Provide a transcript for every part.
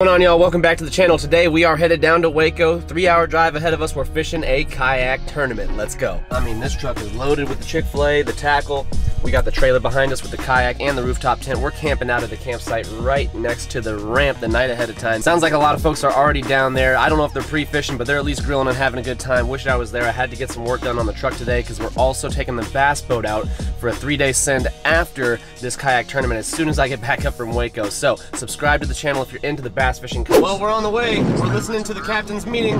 What's going on y'all? Welcome back to the channel. Today we are headed down to Waco. Three hour drive ahead of us. We're fishing a kayak tournament. Let's go. I mean, this truck is loaded with the Chick-fil-A, the tackle. We got the trailer behind us with the kayak and the rooftop tent. We're camping out at the campsite right next to the ramp the night ahead of time. Sounds like a lot of folks are already down there. I don't know if they're pre-fishing, but they're at least grilling and having a good time. Wish I was there. I had to get some work done on the truck today because we're also taking the bass boat out for a three-day send after this kayak tournament as soon as I get back up from Waco. So subscribe to the channel if you're into the bass fishing. Well, we're on the way. We're listening to the captain's meeting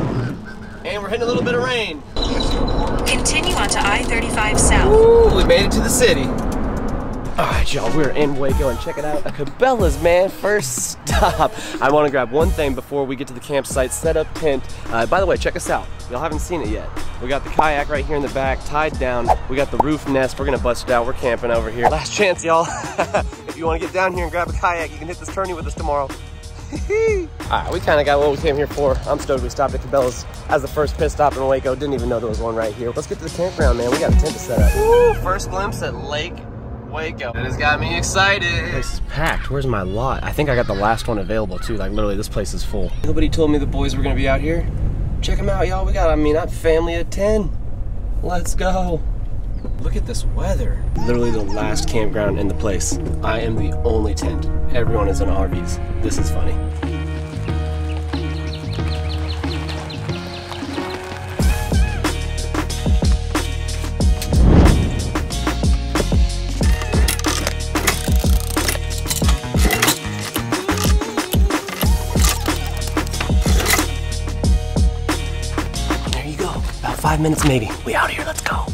and we're hitting a little bit of rain. Continue onto I-35 South. Ooh, we made it to the city. All right, y'all, we're in Waco and check it out. A Cabela's, man, first stop. I wanna grab one thing before we get to the campsite, set up tent. Uh, by the way, check us out. Y'all haven't seen it yet. We got the kayak right here in the back, tied down. We got the Roofnest. We're gonna bust it out. We're camping over here. Last chance, y'all. if you wanna get down here and grab a kayak, you can hit this tourney with us tomorrow. All right, we kind of got what we came here for. I'm stoked we stopped at Cabela's as the first pit stop in Waco. Didn't even know there was one right here. Let's get to the campground, man. We got a tent to set up. Woo, first glimpse at Lake Waco. It has got me excited. This is packed. Where's my lot? I think I got the last one available too. Like literally, this place is full. Nobody told me the boys were gonna be out here. Check them out, y'all. We got, I mean, I'm family of 10. Let's go. Look at this weather. Literally the last campground in the place. I am the only tent. Everyone is in RVs. This is funny. There you go. About five minutes maybe. We out here. Let's go.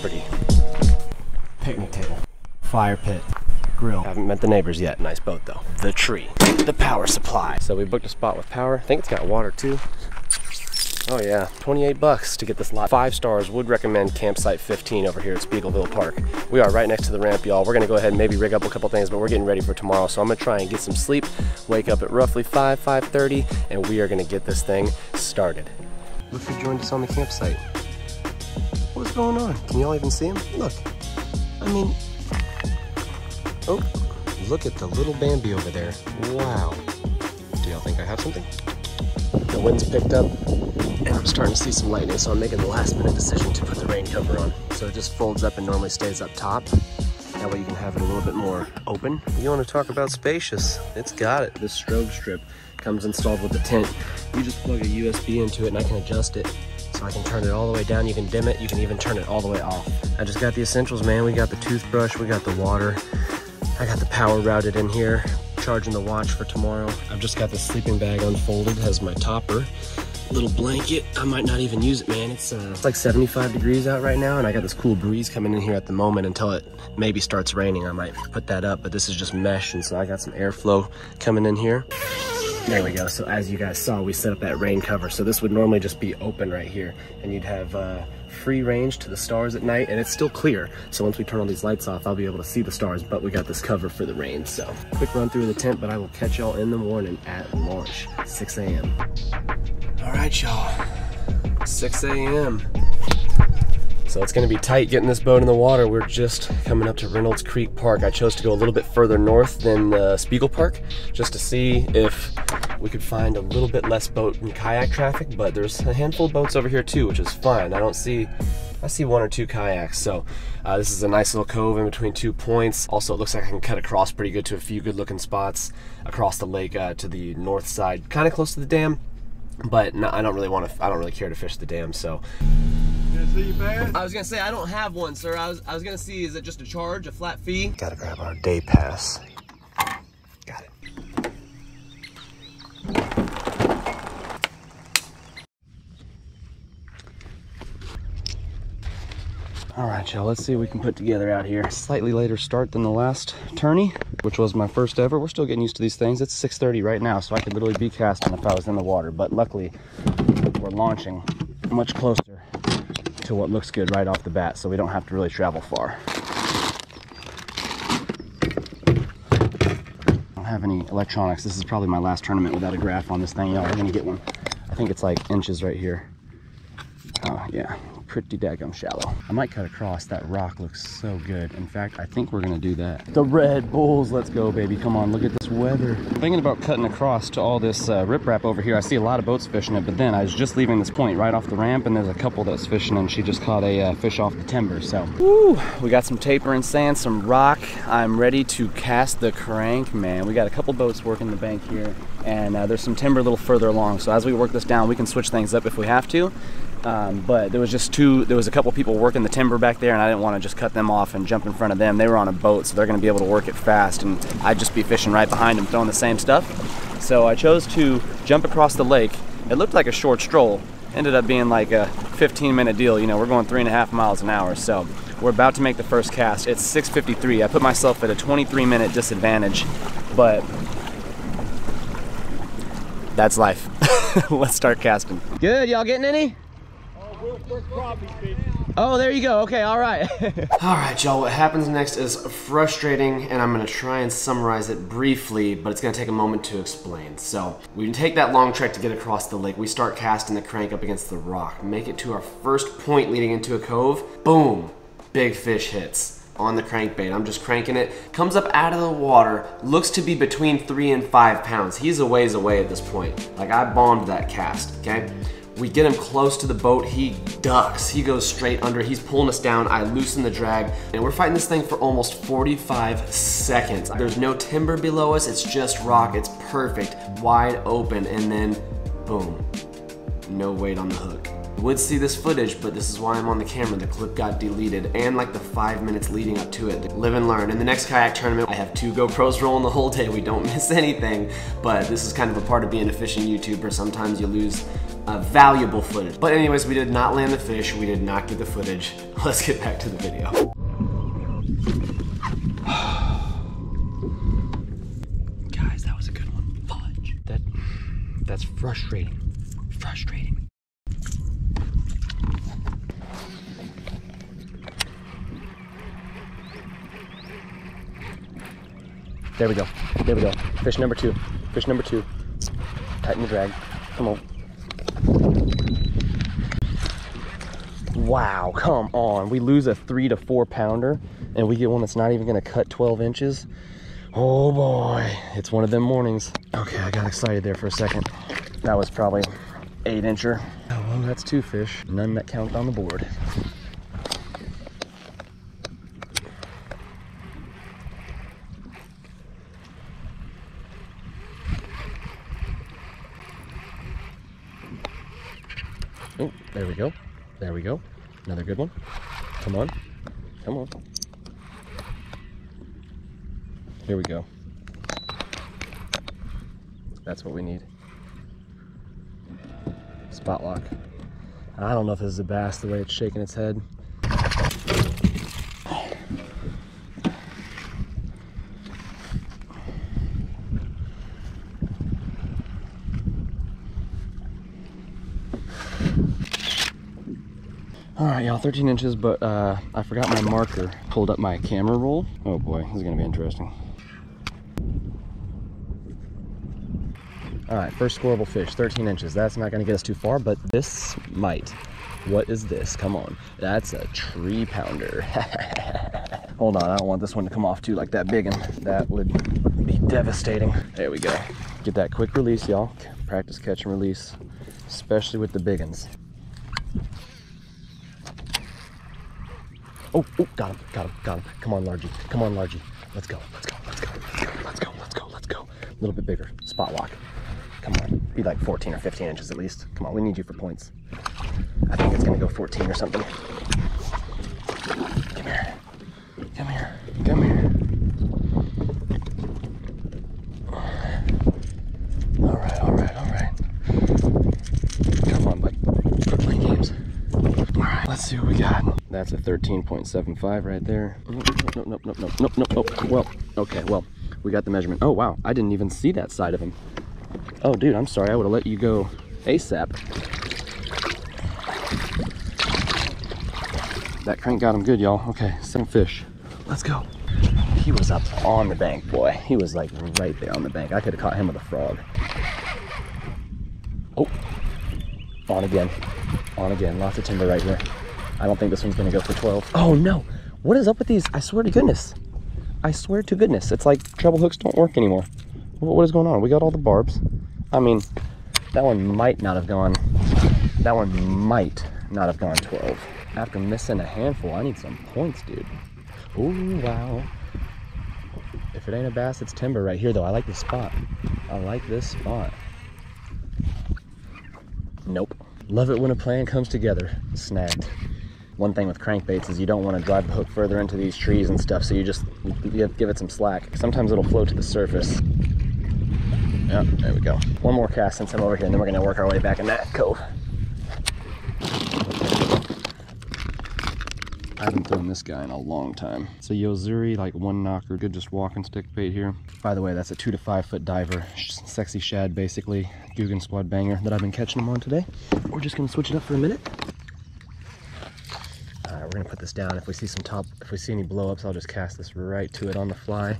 Property. Picnic table, fire pit, grill. Haven't met the neighbors yet. Nice boat though. The tree, the power supply. So we booked a spot with power. I think it's got water too. Oh yeah, 28 bucks to get this lot. Five stars, would recommend campsite 15 over here at Speegleville Park. We are right next to the ramp, y'all. We're gonna go ahead and maybe rig up a couple things, but we're getting ready for tomorrow. So I'm gonna try and get some sleep, wake up at roughly 5, 5.30, and we are gonna get this thing started. Look who joined us on the campsite. What's going on? Can y'all even see him? Look, I mean, oh, look at the little Bambi over there. Wow. Do y'all think I have something? The wind's picked up and I'm starting to see some lightning, so I'm making the last minute decision to put the rain cover on. So it just folds up and normally stays up top. That way you can have it a little bit more open. You want to talk about spacious? It's got it. This strobe strip comes installed with the tent. You just plug a USB into it and I can adjust it. I can turn it all the way down, you can dim it, you can even turn it all the way off. I just got the essentials, man. We got the toothbrush, we got the water, I got the power routed in here, charging the watch for tomorrow. I've just got the sleeping bag unfolded, has my topper, little blanket. I might not even use it, man. It's, uh, it's like 75 degrees out right now, and I got this cool breeze coming in here at the moment until it maybe starts raining. I might put that up, but this is just mesh, and so I got some airflow coming in here. There we go. So as you guys saw, we set up that rain cover. So this would normally just be open right here, and you'd have uh, free range to the stars at night, and it's still clear. So once we turn all these lights off, I'll be able to see the stars, but we got this cover for the rain. So quick run through the tent, but I will catch y'all in the morning at launch, 6 a.m. All right, y'all, 6 a.m. So it's gonna be tight getting this boat in the water. We're just coming up to Reynolds Creek Park. I chose to go a little bit further north than uh, Spiegel Park just to see if we could find a little bit less boat and kayak traffic, but there's a handful of boats over here too, which is fine. I don't see, I see one or two kayaks. So uh, this is a nice little cove in between two points. Also, it looks like I can cut across pretty good to a few good looking spots across the lake uh, to the north side, kind of close to the dam. But no, I don't really want to, I don't really care to fish the dam, so. I was gonna say I don't have one, sir. I was I was gonna see is it just a charge, a flat fee? Gotta grab our day pass. Got it. All right, y'all, let's see what we can put together out here. Slightly later start than the last tourney, which was my first ever. We're still getting used to these things. It's 6.30 right now, so I could literally be casting if I was in the water. But luckily, we're launching much closer to what looks good right off the bat, so we don't have to really travel far. I don't have any electronics. This is probably my last tournament without a graph on this thing. Y'all are gonna get one. I think it's like inches right here. Oh yeah, pretty daggum shallow. I might cut across. That rock looks so good. In fact, I think we're gonna do that. The Red Bulls, let's go, baby. Come on, look at this weather. Thinking about cutting across to all this uh, riprap over here. I see a lot of boats fishing it, but then I was just leaving this point right off the ramp, and there's a couple that's fishing, and she just caught a uh, fish off the timber. So, woo, we got some tapering sand, some rock. I'm ready to cast the crank, man. We got a couple boats working the bank here, and uh, there's some timber a little further along. So as we work this down, we can switch things up if we have to. Um, but there was just two, there was a couple people working the timber back there and I didn't want to just cut them off and jump in front of them. They were on a boat, so they're going to be able to work it fast and I'd just be fishing right behind them throwing the same stuff. So I chose to jump across the lake. It looked like a short stroll. Ended up being like a 15 minute deal. You know, we're going three and a half miles an hour. So we're about to make the first cast. It's 6.53. I put myself at a 23 minute disadvantage, but that's life. Let's start casting. Good, y'all getting any? Oh, there you go. Okay, all right. all right, y'all. What happens next is frustrating, and I'm gonna try and summarize it briefly, but it's gonna take a moment to explain. So, we take that long trek to get across the lake. We start casting the crank up against the rock, make it to our first point leading into a cove. Boom! Big fish hits on the crankbait. I'm just cranking it. Comes up out of the water, looks to be between three and five pounds. He's a ways away at this point. Like I bombed that cast, okay? We get him close to the boat, he ducks, he goes straight under, he's pulling us down, I loosen the drag, and we're fighting this thing for almost 45 seconds. There's no timber below us, it's just rock, it's perfect, wide open, and then boom, no weight on the hook would see this footage, but this is why I'm on the camera. The clip got deleted and like the five minutes leading up to it. Live and learn. In the next kayak tournament, I have two GoPros rolling the whole day. We don't miss anything, but this is kind of a part of being a fishing YouTuber. Sometimes you lose uh, valuable footage. But anyways, we did not land the fish. We did not get the footage. Let's get back to the video. Guys, that was a good one. Fudge. That, that's frustrating. Frustrating. There we go. There we go. Fish number two. Fish number two. Tighten the drag. Come on. Wow, come on. We lose a three to four pounder and we get one that's not even gonna cut 12 inches. Oh boy, it's one of them mornings. Okay, I got excited there for a second. That was probably eight incher. Oh, well, that's two fish. None that count on the board. Oh, there we go. There we go. Another good one. Come on. Come on. Here we go. That's what we need. Spot lock. I don't know if this is a bass the way it's shaking its head. All right, y'all, 13 inches, but uh, I forgot my marker. Pulled up my camera roll. Oh boy, this is gonna be interesting. All right, first scoreable fish, 13 inches. That's not gonna get us too far, but this might. What is this? Come on. That's a tree pounder. Hold on, I don't want this one to come off too like that big one. That would be devastating. There we go. Get that quick release, y'all. Practice catch and release, especially with the big ones. Oh, oh, got him, got him, got him. Come on, Largy. Come on, Largy. Let's go, let's go, let's go, let's go, let's go, let's go. A little bit bigger. Spot lock. Come on. Be like 14 or 15 inches at least. Come on, we need you for points. I think it's gonna go 14 or something. Come here. Come here. Come here. All right, all right, all right. Come on, bud. Quit playing games. All right, let's see what we got. That's a 13.75 right there. Nope, nope, nope, nope, nope, nope. Well, okay, well, we got the measurement. Oh, wow, I didn't even see that side of him. Oh, dude, I'm sorry. I would have let you go ASAP. That crank got him good, y'all. Okay, seven fish. Let's go. He was up on the bank, boy. He was like right there on the bank. I could have caught him with a frog. Oh, on again. On again. Lots of timber right here. I don't think this one's gonna go for 12. Oh no, what is up with these? I swear to goodness. I swear to goodness, it's like treble hooks don't work anymore. What is going on? We got all the barbs. I mean, that one might not have gone, that one might not have gone 12. After missing a handful, I need some points, dude. Oh, wow. If it ain't a bass, it's timber right here, though. I like this spot. I like this spot. Nope. Love it when a plan comes together. Snagged. One thing with crankbaits is you don't want to drive the hook further into these trees and stuff, so you just give it some slack. Sometimes it'll float to the surface. Yep, there we go. One more cast since I'm over here, and then we're gonna work our way back in that cove. I haven't thrown this guy in a long time. It's a Yo-Zuri, like one knocker, good just walking stick bait here. By the way, that's a two to five foot diver. Sexy shad, basically. Googan Squad banger that I've been catching them on today. We're just gonna switch it up for a minute. We're gonna put this down. If we see some top, if we see any blowups, I'll just cast this right to it on the fly.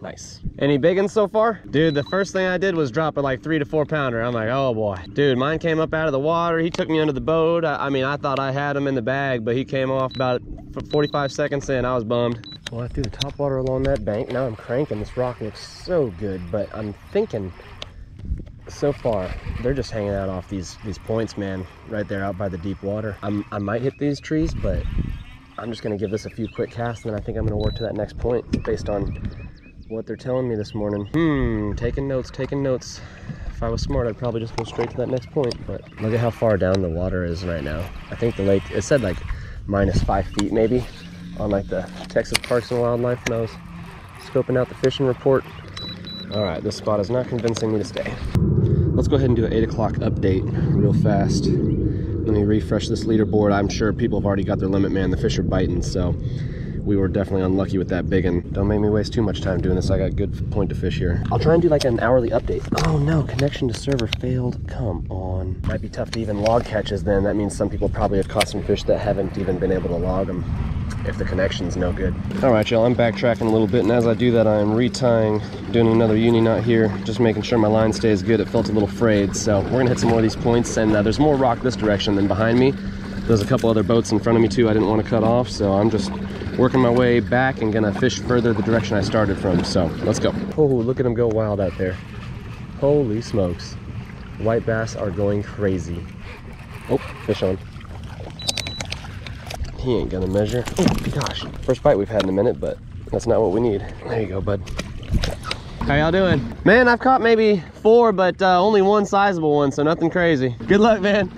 Nice. Any big ones so far? Dude, the first thing I did was drop a like three to four pounder. I'm like, oh boy. Dude, mine came up out of the water. He took me under the boat. I, I mean, I thought I had him in the bag, but he came off about 45 seconds in. I was bummed. Well, I threw the top water along that bank. Now I'm cranking. This rock looks so good, but I'm thinking so far they're just hanging out off these these points man right there out by the deep water I'm, i might hit these trees but i'm just going to give this a few quick casts and then i think i'm going to work to that next point based on what they're telling me this morning. Hmm, taking notes, taking notes. If I was smart, I'd probably just go straight to that next point, but look at how far down the water is right now. I think the lake, it said like minus five feet maybe on like the Texas Parks and Wildlife when I was scoping out the fishing report. All right, this spot is not convincing me to stay. Let's go ahead and do an eight o'clock update real fast. Let me refresh this leaderboard. I'm sure people have already got their limit, man. The fish are biting, so we were definitely unlucky with that big one. Don't make me waste too much time doing this. I got good point to fish here. I'll try and do like an hourly update. Oh no, connection to server failed. Come on. Might be tough to even log catches then. That means some people probably have caught some fish that haven't even been able to log them if the connection's no good. All right, y'all, I'm backtracking a little bit, and as I do that, I am retying, doing another uni knot here, just making sure my line stays good. It felt a little frayed, so we're gonna hit some more of these points, and uh, there's more rock this direction than behind me. There's a couple other boats in front of me too I didn't want to cut off, so I'm just working my way back and gonna fish further the direction I started from. So let's go. Oh, look at them go wild out there. Holy smokes. White bass are going crazy. Oh, fish on. He ain't gonna measure. Oh gosh, first bite we've had in a minute, but that's not what we need. There you go, bud. How y'all doing? Man, I've caught maybe four, but uh, only one sizable one, so nothing crazy. Good luck, man.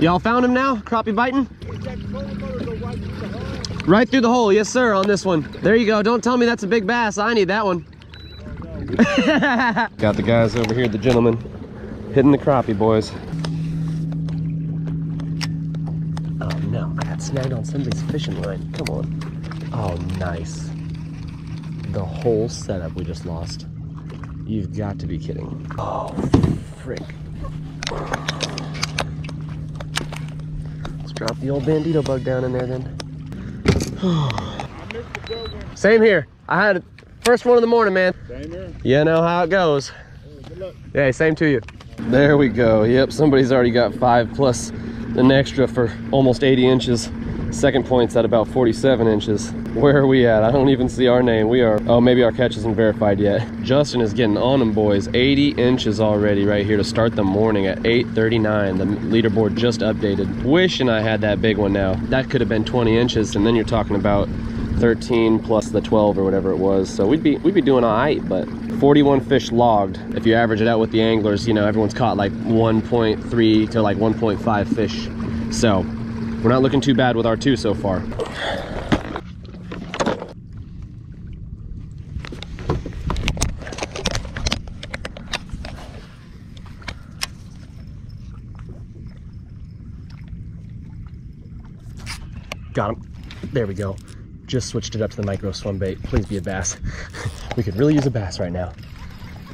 Y'all found him now? Crappie biting? Right through the hole, yes sir, on this one. There you go, don't tell me that's a big bass. I need that one. Got the guys over here, the gentlemen, hitting the crappie, boys. Oh no, I got snagged on somebody's fishing line. Come on. Oh, nice. The whole setup we just lost. You've got to be kidding. Oh, frick. Let's drop the old bandito bug down in there then. Same here. I had it first one of the morning, man. Same here. You know how it goes. Hey, same to you. There we go. Yep, somebody's already got five plus an extra for almost 80 inches. Second point's at about 47 inches. Where are we at? I don't even see our name. We are, oh, maybe our catch isn't verified yet. Justin is getting on them, boys. 80 inches already right here to start the morning at 8.39. The leaderboard just updated. Wishing I had that big one now. That could have been 20 inches, and then you're talking about 13 plus the 12 or whatever it was. So we'd be we'd be doing all right, but 41 fish logged. If you average it out with the anglers, you know, everyone's caught like 1.3 to like 1.5 fish. So we're not looking too bad with our two so far. Got him. There we go. Just switched it up to the micro swim bait. Please be a bass. we could really use a bass right now.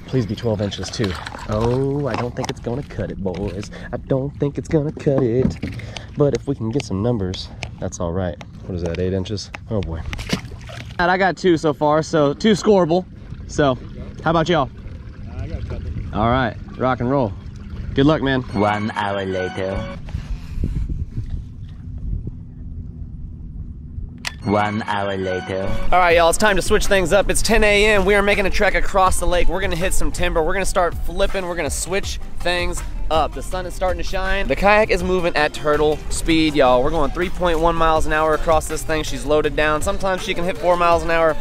Please be 12 inches too. Oh, I don't think it's gonna cut it, boys. I don't think it's gonna cut it. But if we can get some numbers, that's all right. What is that, eight inches? Oh boy. I got two so far, so two scoreable. So how about y'all? All right, rock and roll. Good luck, man. One hour later. One hour later. All right, y'all, it's time to switch things up. It's 10 a.m. We are making a trek across the lake. We're gonna hit some timber. We're gonna start flipping. We're gonna switch things up. The sun is starting to shine. The kayak is moving at turtle speed, y'all. We're going 3.1 miles an hour across this thing. She's loaded down. Sometimes she can hit four miles an hour.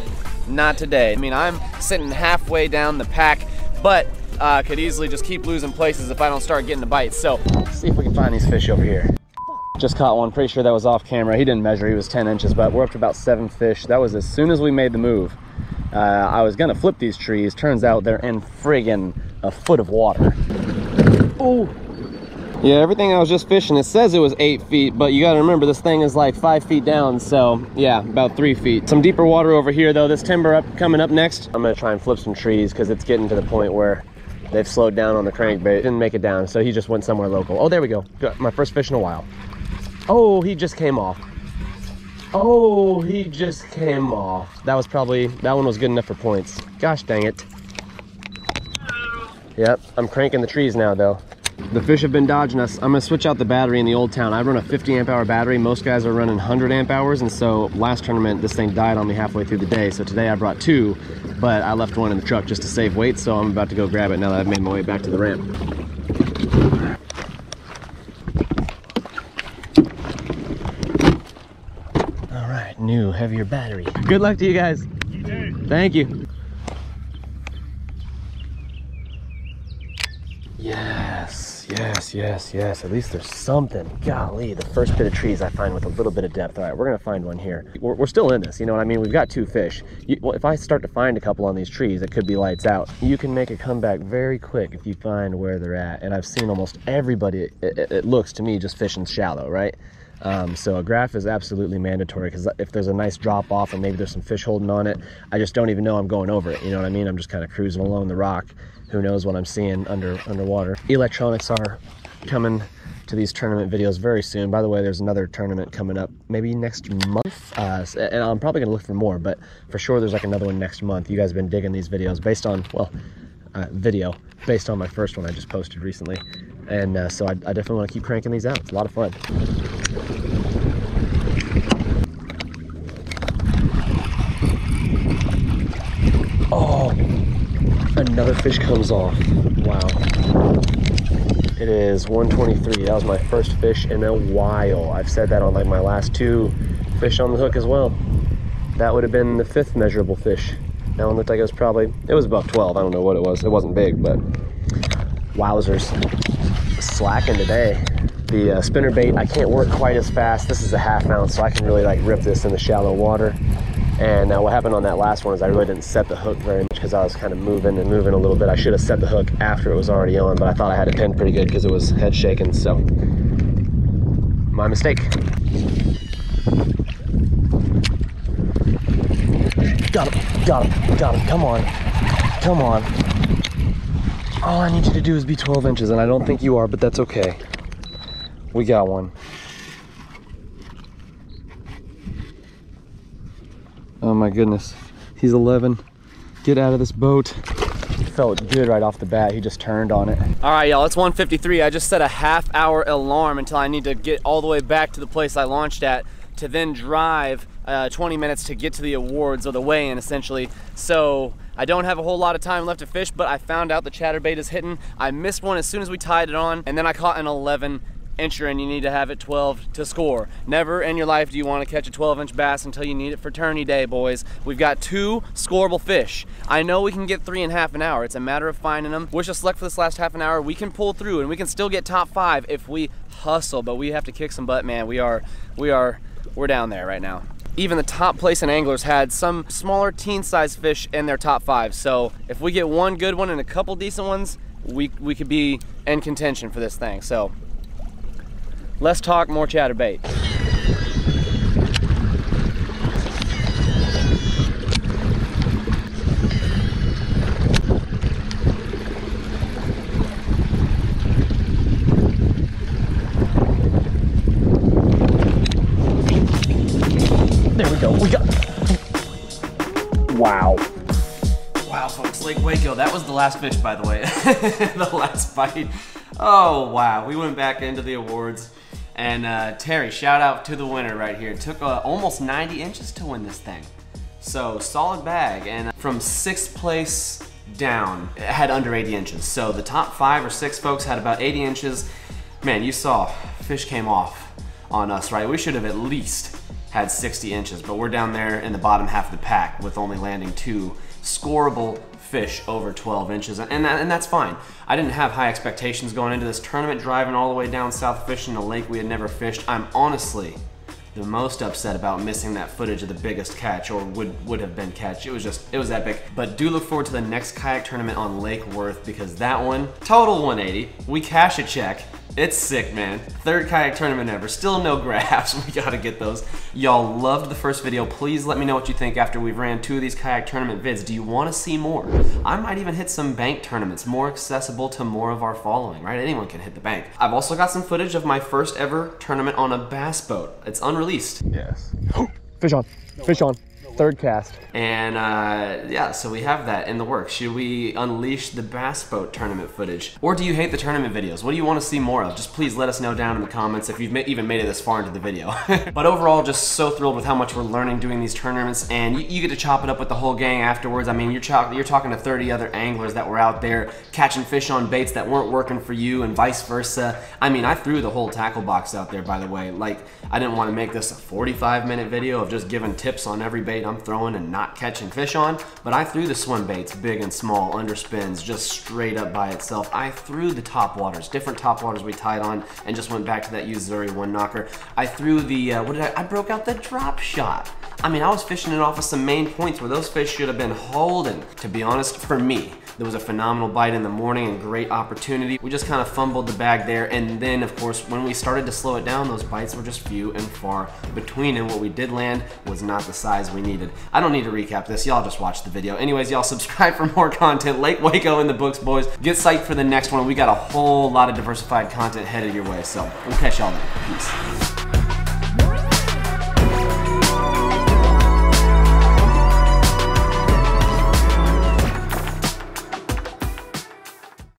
Not today. I mean, I'm sitting halfway down the pack, but uh, could easily just keep losing places if I don't start getting the bites. So, see if we can find these fish over here. Just caught one, pretty sure that was off camera. He didn't measure, he was 10 inches, but we're up to about seven fish. That was as soon as we made the move. Uh, I was gonna flip these trees. Turns out they're in friggin' a foot of water. Oh. Yeah, everything I was just fishing, it says it was eight feet, but you gotta remember this thing is like five feet down, so yeah, about three feet. Some deeper water over here though, this timber up coming up next. I'm gonna try and flip some trees because it's getting to the point where they've slowed down on the crankbait. Didn't make it down, so he just went somewhere local. Oh, there we go. My first fish in a while. Oh, he just came off. Oh, he just came off. That was probably, that one was good enough for points. Gosh dang it. Yep, I'm cranking the trees now though. The fish have been dodging us. I'm gonna switch out the battery in the old town. I run a 50 amp hour battery. Most guys are running 100 amp hours. And so last tournament, this thing died on me halfway through the day. So today I brought two, but I left one in the truck just to save weight. So I'm about to go grab it now that I've made my way back to the ramp. All right, new heavier battery. Good luck to you guys. You too. Thank you. Yes, yes, yes. At least there's something. Golly, the first bit of trees I find with a little bit of depth. All right, we're gonna find one here. We're, we're still in this, you know what I mean? We've got two fish. You, well, if I start to find a couple on these trees, it could be lights out. You can make a comeback very quick if you find where they're at. And I've seen almost everybody, it, it, it looks to me, just fishing shallow, right? Um, so a graph is absolutely mandatory because if there's a nice drop off and maybe there's some fish holding on it, I just don't even know I'm going over it. You know what I mean? I'm just kind of cruising along the rock. Who knows what I'm seeing under underwater? Electronics are coming to these tournament videos very soon. By the way, there's another tournament coming up maybe next month, uh, and I'm probably gonna look for more, but for sure there's like another one next month. You guys have been digging these videos based on well, uh, video based on my first one I just posted recently, and uh, so I, I definitely want to keep cranking these out. It's a lot of fun. Oh, another fish comes off. Wow. It is 123. That was my first fish in a while. I've said that on like my last two fish on the hook as well. That would have been the fifth measurable fish. That one looked like it was probably, it was above 12. I don't know what it was. It wasn't big, but wowzers. Slacking today. The uh, spinner bait, I can't work quite as fast. This is a half ounce, so I can really like rip this in the shallow water. And uh, what happened on that last one is I really didn't set the hook very much because I was kind of moving and moving a little bit. I should have set the hook after it was already on, but I thought I had it pinned pretty good because it was head shaking, so my mistake. Got him, got him, got him, come on, come on. All I need you to do is be 12 inches, and I don't think you are, but that's okay. We got one. Oh my goodness. He's 11. Get out of this boat. Felt good right off the bat. He just turned on it. All right, y'all, it's 153. I just set a half hour alarm until I need to get all the way back to the place I launched at to then drive uh, 20 minutes to get to the awards or the weigh-in essentially. So I don't have a whole lot of time left to fish, but I found out the chatterbait is hitting. I missed one as soon as we tied it on, and then I caught an 11 incher and you need to have it 12 to score. Never in your life do you want to catch a 12 inch bass until you need it for tourney day, boys. We've got two scoreable fish. I know we can get three in half an hour. It's a matter of finding them. Wish us luck for this last half an hour. We can pull through and we can still get top five if we hustle, but we have to kick some butt, man. We are, we are, we're down there right now. Even the top place in anglers had some smaller teen size fish in their top five. So if we get one good one and a couple decent ones, we, we could be in contention for this thing. So Less talk, more chatterbait. There we got. Wow. Wow, folks, Lake Waco. That was the last fish, by the way. the last bite. Oh, wow. We went back into the awards And uh, Terry, shout out to the winner right here. It took uh, almost 90 inches to win this thing. So solid bag. And from sixth place down, it had under 80 inches. So the top five or six folks had about 80 inches. Man, you saw fish came off on us, right? We should have at least had 60 inches, but we're down there in the bottom half of the pack with only landing two scoreable fish over 12 inches, and, that, and that's fine. I didn't have high expectations going into this tournament, driving all the way down south fishing a lake we had never fished. I'm honestly the most upset about missing that footage of the biggest catch or would would have been catch. It was just it was epic. But do look forward to the next kayak tournament on Lake Worth because that one total 180. We cash a check it's sick, man. Third kayak tournament ever. Still no graphs. We gotta get those. Y'all loved the first video. Please let me know what you think after we've ran two of these kayak tournament vids. Do you want to see more? I might even hit some bank tournaments, more accessible to more of our following, right? Anyone can hit the bank. I've also got some footage of my first ever tournament on a bass boat. It's unreleased. Yes. Fish on. Fish on third cast. And uh, yeah, so we have that in the works. Should we unleash the bass boat tournament footage? Or do you hate the tournament videos? What do you want to see more of? Just please let us know down in the comments if you've ma even made it this far into the video. but overall, just so thrilled with how much we're learning doing these tournaments, and you, you get to chop it up with the whole gang afterwards. I mean, you're, you're talking to 30 other anglers that were out there catching fish on baits that weren't working for you, and vice versa. I mean, I threw the whole tackle box out there, by the way. Like, I didn't want to make this a 45 minute video of just giving tips on every bait I'm throwing and not catching fish on, but I threw the swim baits, big and small, underspins, just straight up by itself. I threw the top waters, different top waters we tied on, and just went back to that Yo-Zuri one knocker. I threw the, uh, what did I, I broke out the drop shot. I mean, I was fishing it off of some main points where those fish should have been holding, to be honest, for me. There was a phenomenal bite in the morning and great opportunity. We just kind of fumbled the bag there, and then, of course, when we started to slow it down, those bites were just few and far between, and what we did land was not the size we needed. I don't need to recap this, y'all just watch the video. Anyways, y'all subscribe for more content. Lake Waco in the books, boys. Get psyched for the next one. We got a whole lot of diversified content headed your way, so we'll catch y'all then. Peace.